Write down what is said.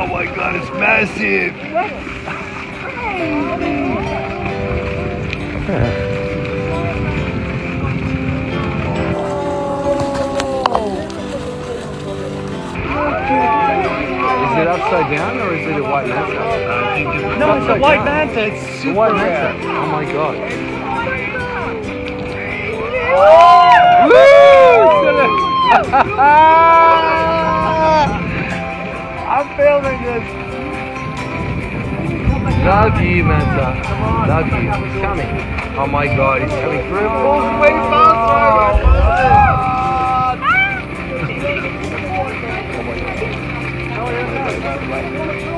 Oh my god, it's massive! Is it upside down or is it a white manta? No, it's a white manta. It's super white manta. Oh my god. Oh I'm filming this. Love you, Manta. Love you. He's coming. Oh my god, it's coming through. It falls way faster. Oh my god.